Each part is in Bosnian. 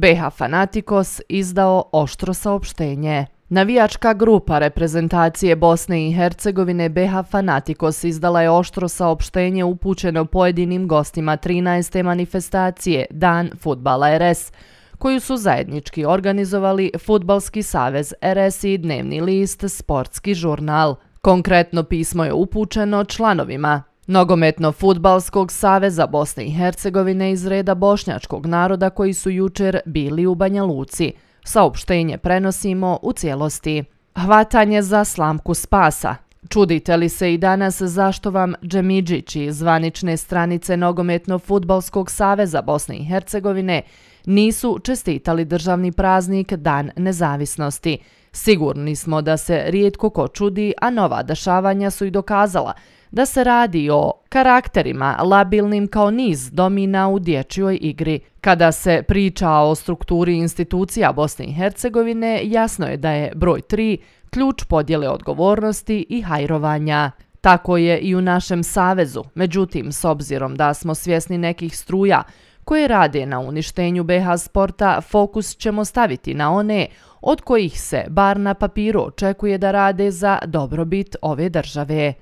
BH Fanatikos izdao oštro saopštenje. Navijačka grupa reprezentacije Bosne i Hercegovine BH Fanatikos izdala je oštro saopštenje upućeno pojedinim gostima 13. manifestacije Dan futbala RS, koju su zajednički organizovali Futbalski savez RS i dnevni list Sportski žurnal. Konkretno pismo je upućeno članovima Nogometno-futbalskog saveza Bosne i Hercegovine iz reda bošnjačkog naroda koji su jučer bili u Banja Luci. Saopštenje prenosimo u cijelosti. Hvatanje za slamku spasa. Čudite li se i danas zašto vam Džemidžići zvanične stranice Nogometno-futbalskog saveza Bosne i Hercegovine nisu čestitali državni praznik Dan nezavisnosti? Sigurni smo da se rijetko ko čudi, a nova dešavanja su i dokazala – da se radi o karakterima labilnim kao niz domina u dječjoj igri. Kada se priča o strukturi institucija Bosne i Hercegovine, jasno je da je broj 3 ključ podjele odgovornosti i hajrovanja. Tako je i u našem savezu, međutim, s obzirom da smo svjesni nekih struja koje rade na uništenju BH sporta, fokus ćemo staviti na one od kojih se, bar na papiru, očekuje da rade za dobrobit ove države.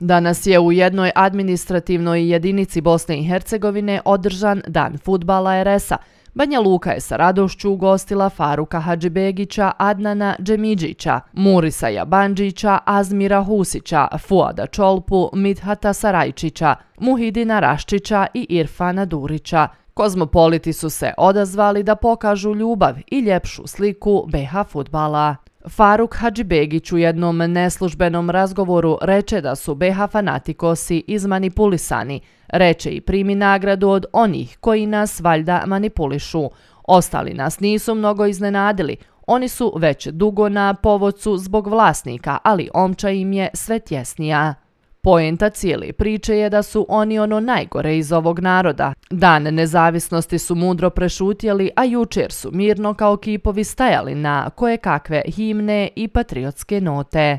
Danas je u jednoj administrativnoj jedinici Bosne i Hercegovine održan Dan futbala RS-a. Banja Luka je sa radošću ugostila Faruka Hadžibegića, Adnana Džemidžića, Murisa Jabanđića, Azmira Husića, Fuada Čolpu, Midhata Sarajčića, Muhidina Raščića i Irfana Durića. Kozmopoliti su se odazvali da pokažu ljubav i ljepšu sliku BH futbala. Faruk Hadžibegić u jednom neslužbenom razgovoru reče da su BH fanatikosi izmanipulisani. Reče i primi nagradu od onih koji nas valjda manipulišu. Ostali nas nisu mnogo iznenadili. Oni su već dugo na povodcu zbog vlasnika, ali omča im je sve tjesnija. Poenta cijele priče je da su oni ono najgore iz ovog naroda. Dan nezavisnosti su mudro prešutjeli, a jučer su mirno kao kipovi stajali na koje kakve himne i patriotske note.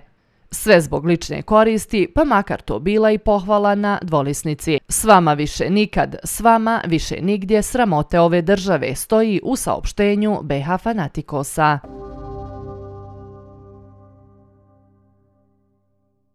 Sve zbog lične koristi, pa makar to bila i pohvala na dvolisnici. S vama više nikad, s vama više nigdje sramote ove države stoji u saopštenju BH Fanatikosa.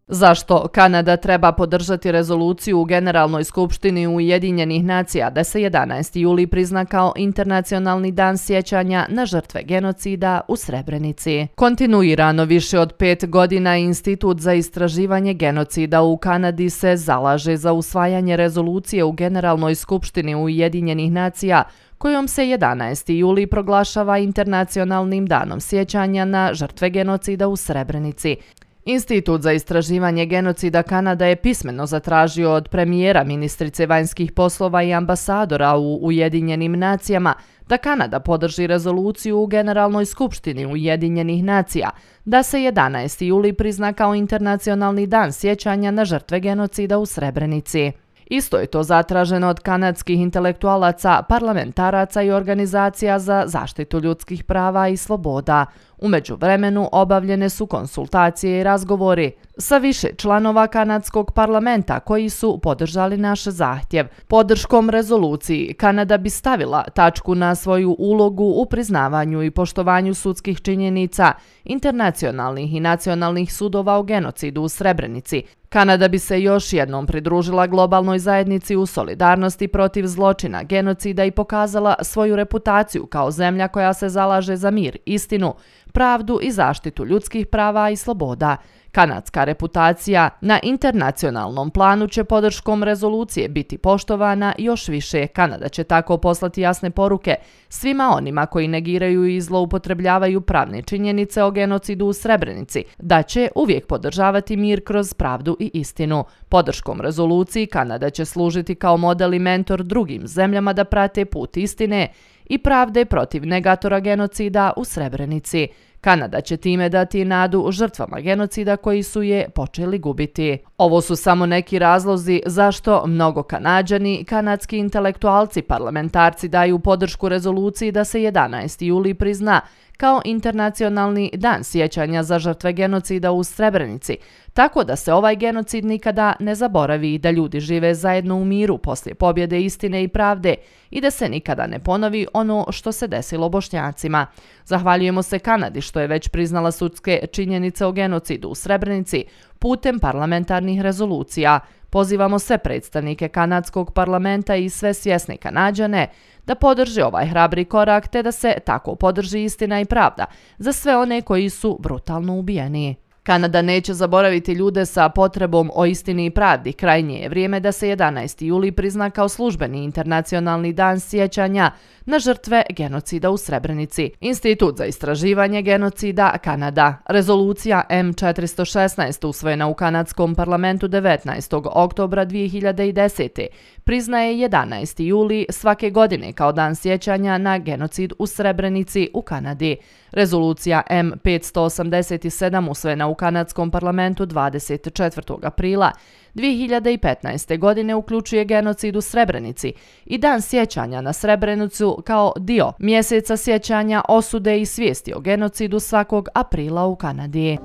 Zašto Kanada treba podržati rezoluciju u Generalnoj skupštini Ujedinjenih nacija da se 11. juli prizna kao internacionalni dan sjećanja na žrtve genocida u Srebrenici? Kontinuirano više od pet godina Institut za istraživanje genocida u Kanadi se zalaže za usvajanje rezolucije u Generalnoj skupštini Ujedinjenih nacija kojom se 11. juli proglašava internacionalnim danom sjećanja na žrtve genocida u Srebrenici. Institut za istraživanje genocida Kanada je pismeno zatražio od premijera ministrice vanjskih poslova i ambasadora u Ujedinjenim nacijama da Kanada podrži rezoluciju u Generalnoj skupštini Ujedinjenih nacija da se 11. juli prizna kao internacionalni dan sjećanja na žrtve genocida u Srebrenici. Isto je to zatraženo od kanadskih intelektualaca, parlamentaraca i organizacija za zaštitu ljudskih prava i sloboda. Umeđu vremenu obavljene su konsultacije i razgovori sa više članova kanadskog parlamenta koji su podržali naš zahtjev. Podrškom rezoluciji Kanada bi stavila tačku na svoju ulogu u priznavanju i poštovanju sudskih činjenica internacionalnih i nacionalnih sudova o genocidu u Srebrenici, Kanada bi se još jednom pridružila globalnoj zajednici u solidarnosti protiv zločina, genocida i pokazala svoju reputaciju kao zemlja koja se zalaže za mir, istinu, pravdu i zaštitu ljudskih prava i sloboda. Kanadska reputacija na internacionalnom planu će podrškom rezolucije biti poštovana još više. Kanada će tako poslati jasne poruke svima onima koji negiraju i zloupotrebljavaju pravne činjenice o genocidu u Srebrenici, da će uvijek podržavati mir kroz pravdu i istinu. Podrškom rezoluciji Kanada će služiti kao model i mentor drugim zemljama da prate put istine i pravde protiv negatora genocida u Srebrenici. Kanada će time dati nadu žrtvama genocida koji su je počeli gubiti. Ovo su samo neki razlozi zašto mnogo kanadžani, kanadski intelektualci, parlamentarci daju podršku rezoluciji da se 11. juli prizna kao internacionalni dan sjećanja za žrtve genocida u Srebrenici, tako da se ovaj genocid nikada ne zaboravi i da ljudi žive zajedno u miru poslije pobjede istine i pravde i da se nikada ne ponovi ono što se desilo bošnjacima. Zahvaljujemo se Kanadi što je već priznala sudske činjenice o genocidu u Srebrenici putem parlamentarnih rezolucija. Pozivamo sve predstavnike kanadskog parlamenta i sve svjesne kanadjane da podrži ovaj hrabri korak te da se tako podrži istina i pravda za sve one koji su brutalno ubijeni. Kanada neće zaboraviti ljude sa potrebom o istini i pravdi. Krajnje je vrijeme da se 11. juli prizna kao službeni internacionalni dan sjećanja na žrtve genocida u Srebrenici. Institut za istraživanje genocida Kanada. Rezolucija M416 usvojena u kanadskom parlamentu 19. oktobra 2010. priznaje 11. juli svake godine kao dan sjećanja na genocid u Srebrenici u Kanadi. Rezolucija M587 usvojena u kanadskom parlamentu 24. aprila 2015. godine uključuje genocid u Srebrenici i dan sjećanja na Srebrenicu kao dio mjeseca sjećanja osude i svijesti o genocidu svakog aprila u Kanadi.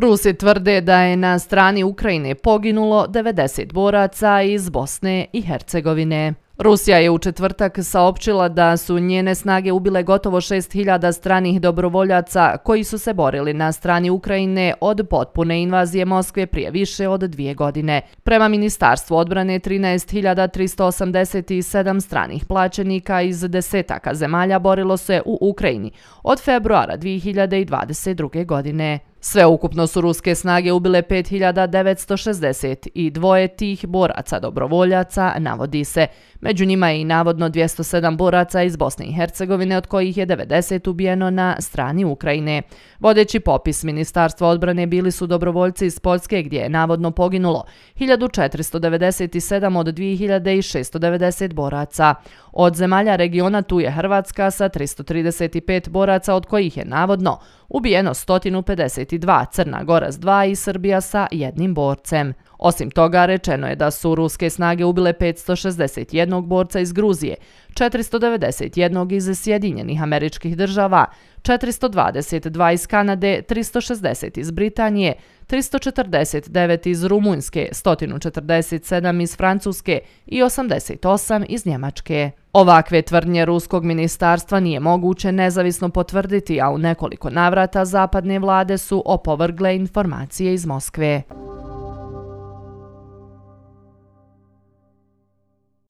Rusi tvrde da je na strani Ukrajine poginulo 90 boraca iz Bosne i Hercegovine. Rusija je u četvrtak saopćila da su njene snage ubile gotovo 6000 stranih dobrovoljaca koji su se borili na strani Ukrajine od potpune invazije Moskve prije više od dvije godine. Prema Ministarstvu odbrane 13.387 stranih plaćenika iz desetaka zemalja borilo se u Ukrajini od februara 2022. godine. Sve ukupno su ruske snage ubile 5960 i dvoje tih boraca dobrovoljaca, navodi se. Među njima je i navodno 207 boraca iz Bosne i Hercegovine, od kojih je 90 ubijeno na strani Ukrajine. Vodeći popis Ministarstva odbrane bili su dobrovoljci iz Poljske, gdje je navodno poginulo 1497 od 2690 boraca. Od zemalja regiona tu je Hrvatska sa 335 boraca, od kojih je navodno ubijeno 152, Crna Gora s 2 i Srbija sa jednim borcem. Osim toga, rečeno je da su ruske snage ubile 561 borca iz Gruzije, 491 iz Sjedinjenih američkih država, 422 iz Kanade, 360 iz Britanije, 349 iz Rumunjske, 147 iz Francuske i 88 iz Njemačke. Ovakve tvrdnje Ruskog ministarstva nije moguće nezavisno potvrditi, a u nekoliko navrata zapadne vlade su opovrgle informacije iz Moskve.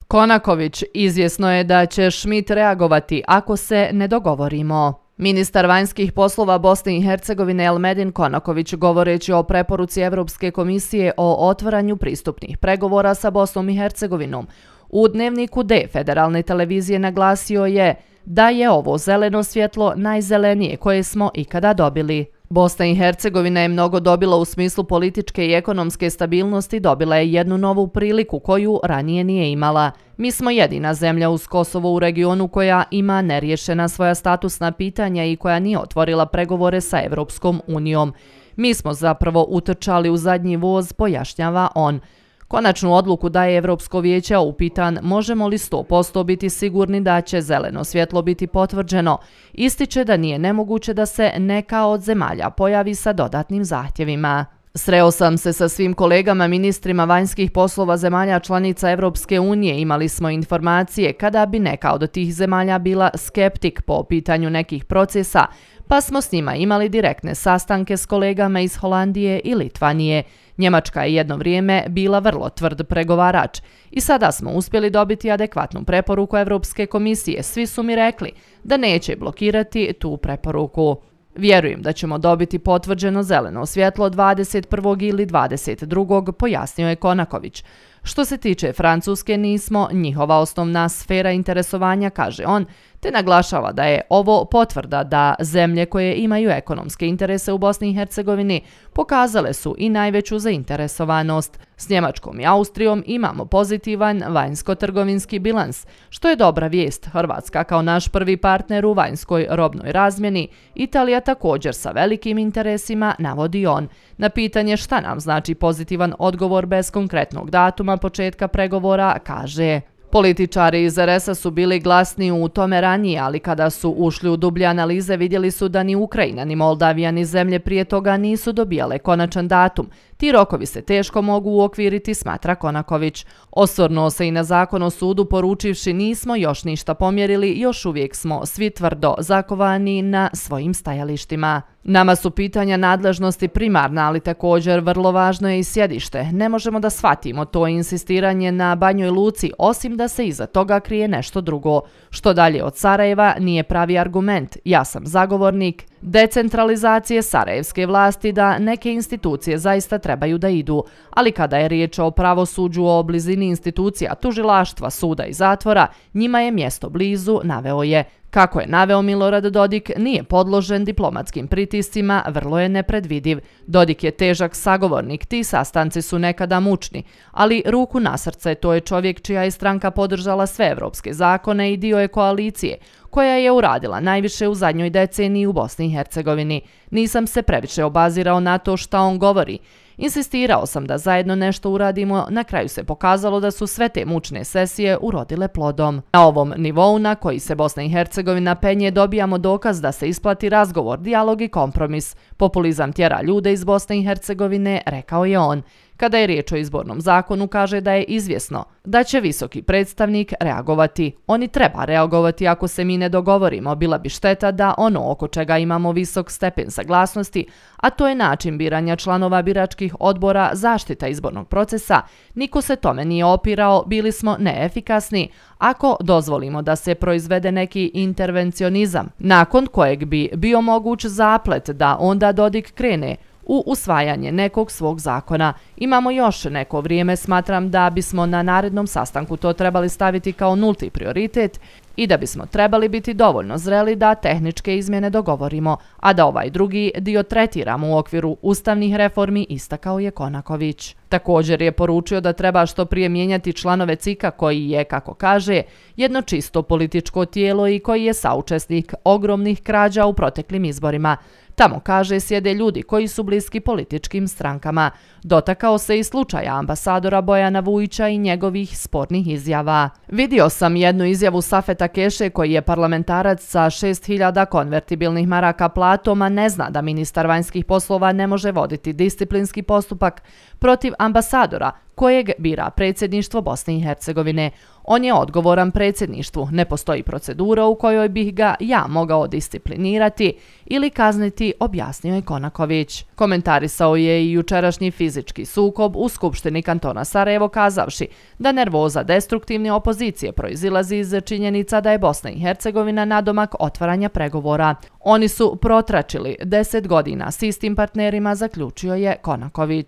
Konaković, izvjesno je da će Schmidt reagovati ako se ne dogovorimo. Ministar vanjskih poslova Bosne i Hercegovine Elmedin Konaković govoreći o preporuci Evropske komisije o otvaranju pristupnih pregovora sa Bosnom i Hercegovinom, u dnevniku D federalne televizije naglasio je da je ovo zeleno svjetlo najzelenije koje smo ikada dobili. Bosna i Hercegovina je mnogo dobila u smislu političke i ekonomske stabilnosti, dobila je jednu novu priliku koju ranije nije imala. Mi smo jedina zemlja uz Kosovo u regionu koja ima neriješena svoja statusna pitanja i koja nije otvorila pregovore sa Evropskom unijom. Mi smo zapravo utrčali u zadnji voz, pojašnjava on. Konačnu odluku daje Evropsko vijeće upitan možemo li 100% biti sigurni da će zeleno svjetlo biti potvrđeno. Ističe da nije nemoguće da se neka od zemalja pojavi sa dodatnim zahtjevima. Sreo sam se sa svim kolegama ministrima vanjskih poslova zemalja članica Evropske unije. Imali smo informacije kada bi neka od tih zemalja bila skeptik po pitanju nekih procesa, pa smo s njima imali direktne sastanke s kolegama iz Holandije i Litvanije. Njemačka je jedno vrijeme bila vrlo tvrd pregovarač i sada smo uspjeli dobiti adekvatnu preporuku Evropske komisije. Svi su mi rekli da neće blokirati tu preporuku. Vjerujem da ćemo dobiti potvrđeno zeleno svjetlo 21. ili 22. pojasnio je Konaković. Što se tiče Francuske, nismo njihova osnovna sfera interesovanja, kaže on, te naglašava da je ovo potvrda da zemlje koje imaju ekonomske interese u Bosni i Hercegovini pokazale su i najveću zainteresovanost. S Njemačkom i Austrijom imamo pozitivan vanjsko-trgovinski bilans, što je dobra vijest. Hrvatska kao naš prvi partner u vanjskoj robnoj razmjeni, Italija također sa velikim interesima, navodi on. Na pitanje šta nam znači pozitivan odgovor bez konkretnog datuma početka pregovora, kaže Političari iz RS-a su bili glasni u tome ranije, ali kada su ušli u dublje analize vidjeli su da ni Ukrajina, ni Moldavija, ni zemlje prije toga nisu dobijale konačan datum. Ti rokovi se teško mogu uokviriti, smatra Konaković. Osvrnuo se i na zakon o sudu poručivši nismo još ništa pomjerili, još uvijek smo svi tvrdo zakovani na svojim stajalištima. Nama su pitanja nadležnosti primarna, ali također vrlo važno je i sjedište. Ne možemo da shvatimo to insistiranje na banjoj luci, osim da se iza toga krije nešto drugo. Što dalje od Sarajeva nije pravi argument. Ja sam zagovornik decentralizacije sarajevske vlasti da neke institucije zaista trebaju da idu, ali kada je riječ o pravosuđu o blizini institucija tužilaštva, suda i zatvora, njima je mjesto blizu, naveo je. Kako je naveo Milorad Dodik, nije podložen diplomatskim pritiscima, vrlo je nepredvidiv. Dodik je težak sagovornik, ti sastanci su nekada mučni, ali ruku na srce to je čovjek čija je stranka podržala sve evropske zakone i dio je koalicije, koja je uradila najviše u zadnjoj deceniji u Bosni i Hercegovini. Nisam se previše obazirao na to šta on govori. Insistirao sam da zajedno nešto uradimo, na kraju se pokazalo da su sve te mučne sesije urodile plodom. Na ovom nivou na koji se Bosna i Hercegovina penje dobijamo dokaz da se isplati razgovor, dialog i kompromis. Populizam tjera ljude iz Bosne i Hercegovine, rekao je on. Kada je riječ o izbornom zakonu, kaže da je izvjesno da će visoki predstavnik reagovati. Oni treba reagovati ako se mi ne dogovorimo. Bila bi šteta da ono oko čega imamo visok stepen saglasnosti, a to je način biranja članova biračkih odbora zaštita izbornog procesa, niko se tome nije opirao, bili smo neefikasni ako dozvolimo da se proizvede neki intervencionizam, nakon kojeg bi bio moguć zaplet da onda Dodik krene u usvajanje nekog svog zakona. Imamo još neko vrijeme, smatram da bismo na narednom sastanku to trebali staviti kao nulti prioritet i da bismo trebali biti dovoljno zreli da tehničke izmjene dogovorimo, a da ovaj drugi dio tretiramo u okviru ustavnih reformi, istakao je Konaković. Također je poručio da treba što prije mijenjati članove CIKA koji je, kako kaže, jedno čisto političko tijelo i koji je saučesnik ogromnih krađa u proteklim izborima. Tamo, kaže, sjede ljudi koji su bliski političkim strankama. Dotakao se i slučaja ambasadora Bojana Vujića i njegovih spornih izjava. Vidio sam jednu izjavu Safeta Keše koji je parlamentarac sa 6000 konvertibilnih maraka platom, a ne zna da ministar vanjskih poslova ne može voditi disciplinski postupak protiv ambasadora kojeg bira predsjedništvo Bosne i Hercegovine. On je odgovoran predsjedništvu, ne postoji procedura u kojoj bih ga ja mogao disciplinirati ili kazniti, objasnio je Konaković. Komentarisao je i jučerašnji fizički sukob u Skupštini kantona Sarajevo kazavši da nervoza destruktivne opozicije proizilazi iz činjenica da je Bosna i Hercegovina nadomak otvaranja pregovora. Oni su protračili deset godina s istim partnerima, zaključio je Konaković.